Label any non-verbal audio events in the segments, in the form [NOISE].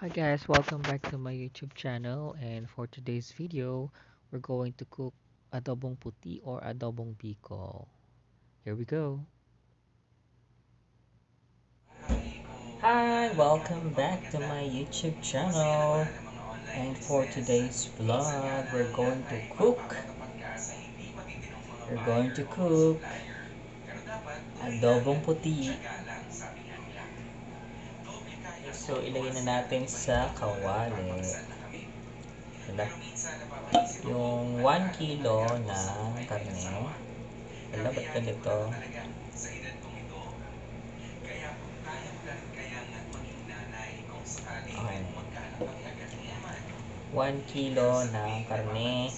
Hi guys, welcome back to my YouTube channel and for today's video, we're going to cook adobong puti or adobong bicol. Here we go. Hi, welcome back to my YouTube channel. And for today's vlog, we're going to cook. We're going to cook adobong puti. So, ilagay na natin sa kawali. Wala. Yung 1 kilo ng karne. Wala, ba't ganito? Okay. 1 kilo ng karne.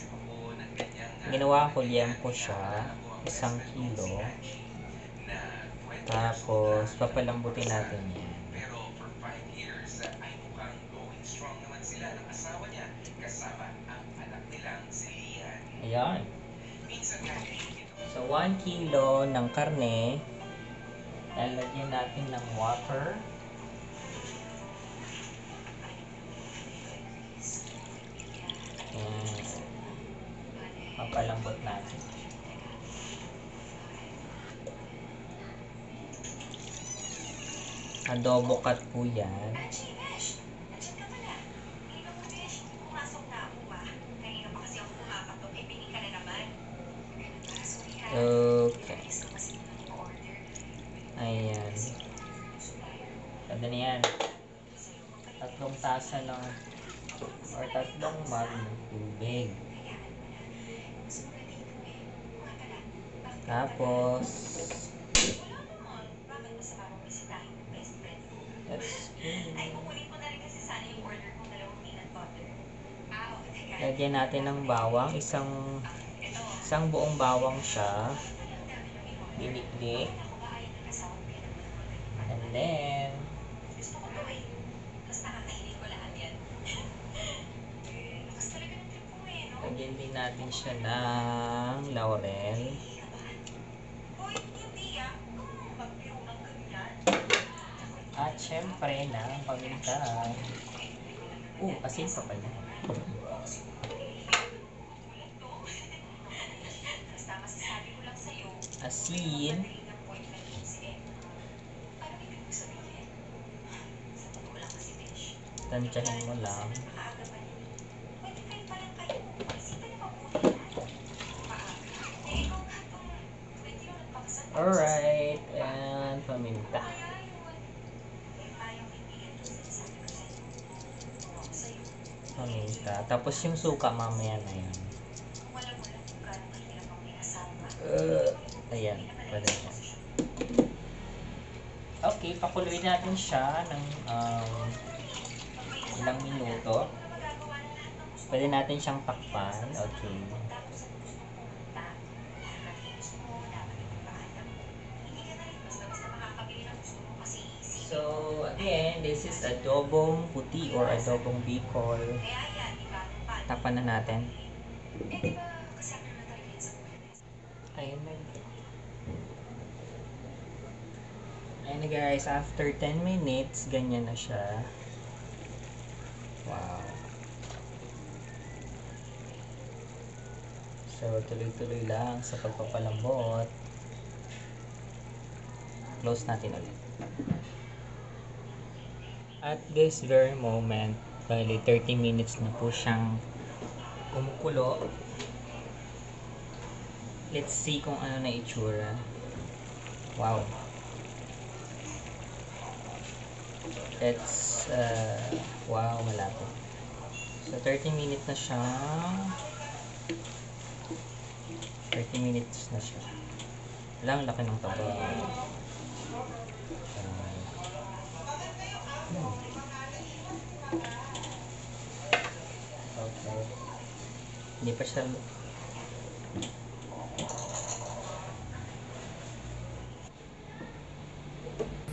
Ginawa ko liempo siya. Isang kilo. Tapos, papalambutin natin yan. Ayan. So, 1 kilo ng karne. Lalagyan natin ng water. Ayan. Papalambot natin. Adobo cut po yan. Okay. Ayan. Ganda na yan. Tatlong tasa ng or tatlong mug ng tubig. Tapos, let's lagyan natin ng bawang. Isang isang buong bawang siya. Dinikdik. And then, lagyan din natin siya ng laurel. At syempre ng paminta. Uh, asin pa pala. Asin. Tansyahin mo lang. Alright, and paminta. Paminta. Tapos yung suka mamaya na yan. Uh, ayan, pwede yan. Okay, pakuluin natin siya ng um, ilang minuto. Pwede natin siyang takpan. Okay. So, again, this is adobong puti or adobong bicol. Tapan na natin. Ayun na. Ayun na guys, after 10 minutes, ganyan na siya. Wow. So, tuloy-tuloy lang sa pagpapalambot. Close natin ulit. At this very moment, bali 30 minutes na po siyang kumukulo. Let's see kung ano na itsura. Wow. Let's, uh, wow, malapit. So, 30 minutes na siya. 30 minutes na siya. Wala, laki ng taba. Okay. Hindi pa siya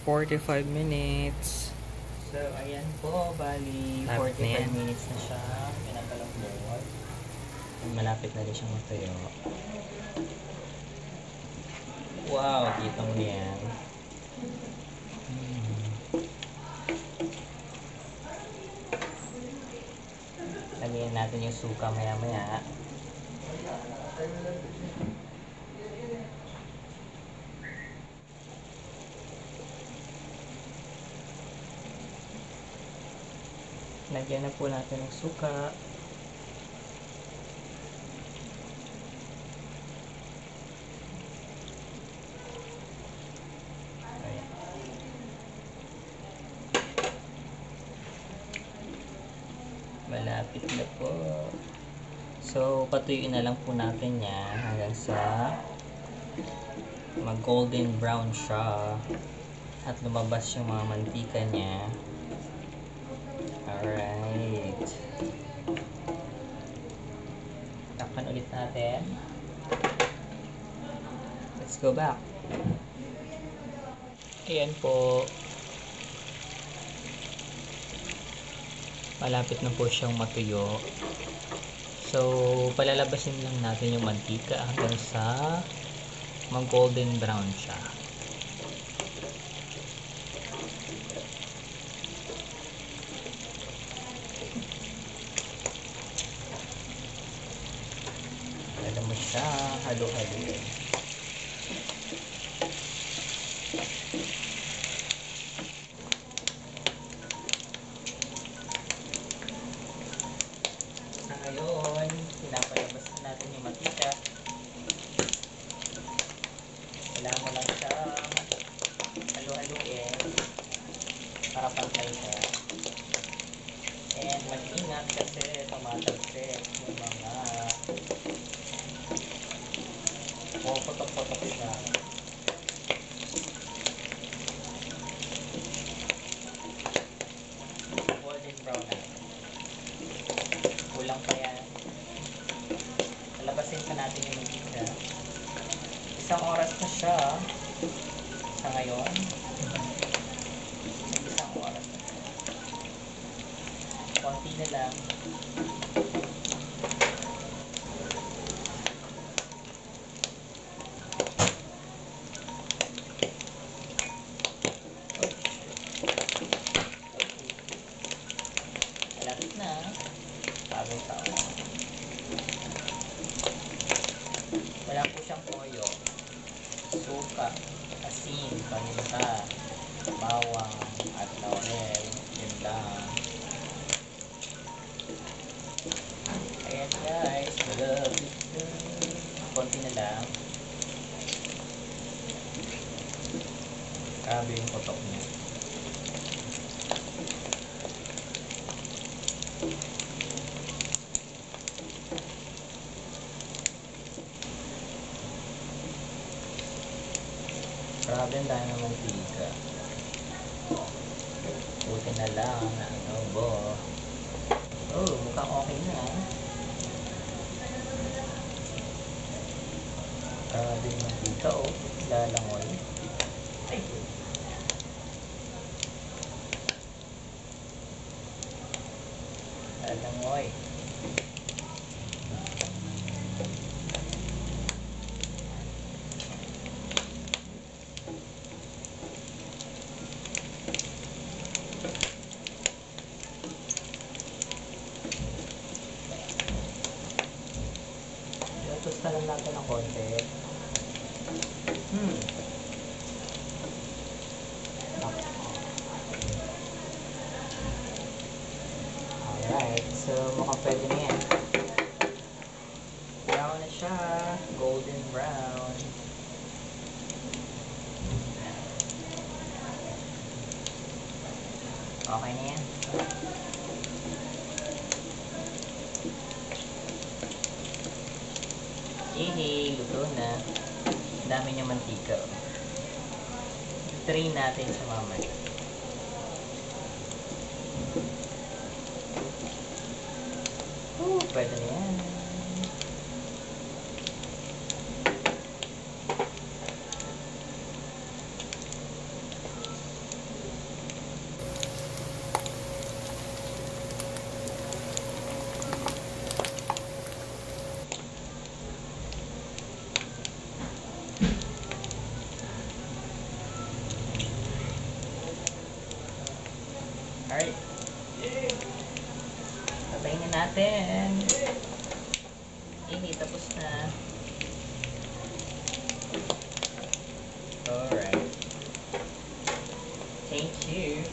45 minutes. So, ayan po, bali Lapit na 45 yan. minutes na siya. Pinakalambot. Malapit na rin siyang matuyo. Wow, kita mo yan. Hmm. natin yung suka maya maya. Lagyan na po natin ng suka. Ayan. Malapit na po. So, patuyuin na lang po natin yan hanggang sa mag golden brown siya at lumabas yung mga mantika niya. Alright. Takpan ulit natin. Let's go back. Ayan po. Malapit na po siyang matuyo. So, palalabasin lang natin yung mantika hanggang sa mag golden brown siya. Alam mo siya, halo-halo. Sa ngayon, pinapalabas natin yung mantika. Kailangan mo lang siya halo-haloin para pantay siya. And mag-ingat kasi tumatalsik yung mga puputok-putok siya. Golden brown na. Kulang pa yan. Palabasin pa natin yung mantika. Isang oras na siya sa ngayon. Isang oras na siya. Konti na lang. Malapit na. Bagong taon. Wala po siyang toyo. Suka, asin, paminta, bawang, at laurel. Yun lang. Ayan guys, malapit na. Konti na lang. Grabe yung potok niya. Dami ng mantika. Buti na lang na ano bo. Oh, mukhang okay na. Grabe yung mantika oh. Lalangoy. Ay. Lalangoy. Tusta lang natin ng konti. Hmm. Nako. Alright, so mukhang pwede na yan. Brown na siya. Golden brown. Okay na yan. Yehey, luto na. Ang dami niya mantika. oh. Try natin sa mamaya. Oh, pwede na yan. Natin. Eh, tapos na. Alright. Thank you.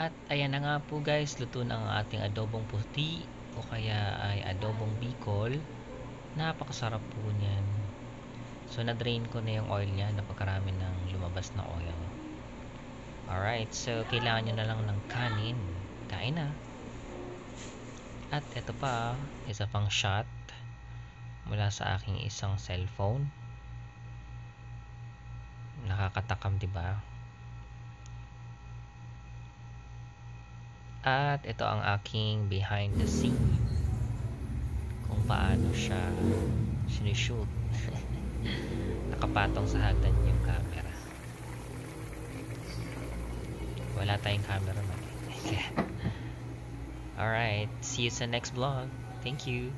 At ayan na nga po guys, luto na ang ating adobong puti o kaya ay adobong bicol. Napakasarap po niyan. So na-drain ko na yung oil niya, napakarami ng lumabas na oil. Alright, so kailangan nyo na lang ng kanin. Kain na. At ito pa, isa pang shot mula sa aking isang cellphone. Nakakatakam, 'di ba? At ito ang aking behind the scene. Kung paano siya sinushoot. [LAUGHS] Nakapatong sa hagdan yung camera. Wala tayong camera man. [LAUGHS] Alright, see you sa next vlog. Thank you.